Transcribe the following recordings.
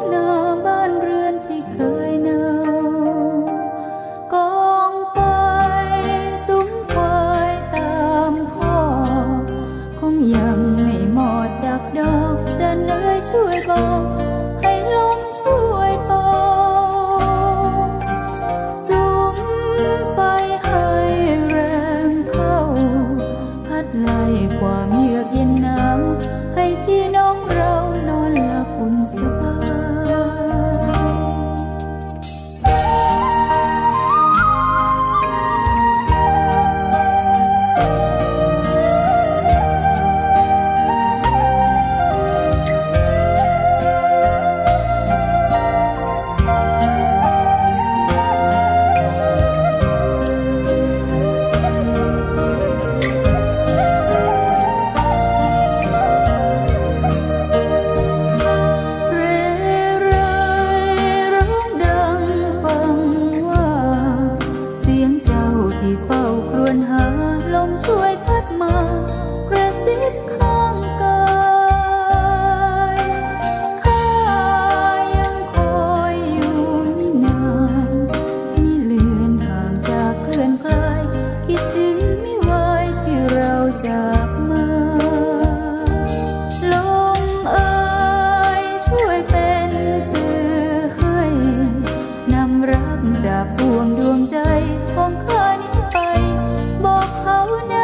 know. จากพวงดวงใจของข้านี้ไป บอกเขานะ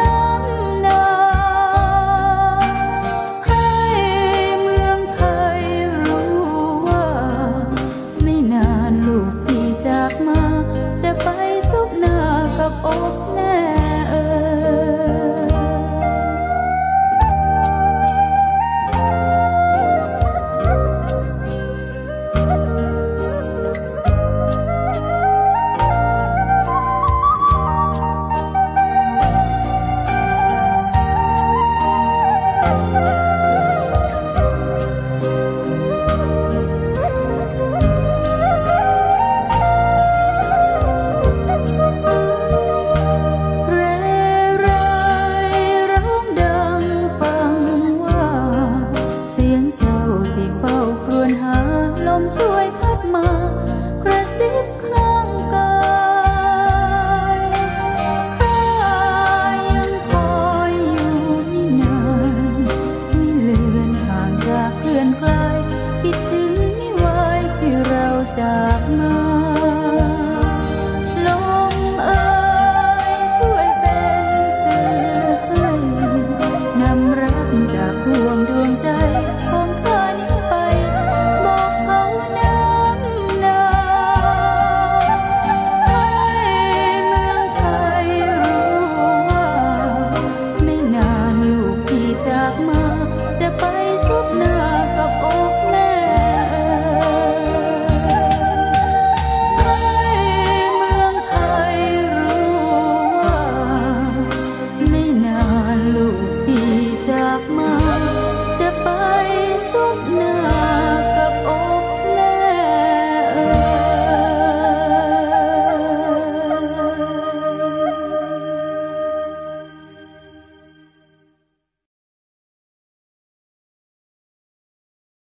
nôm xuôi phá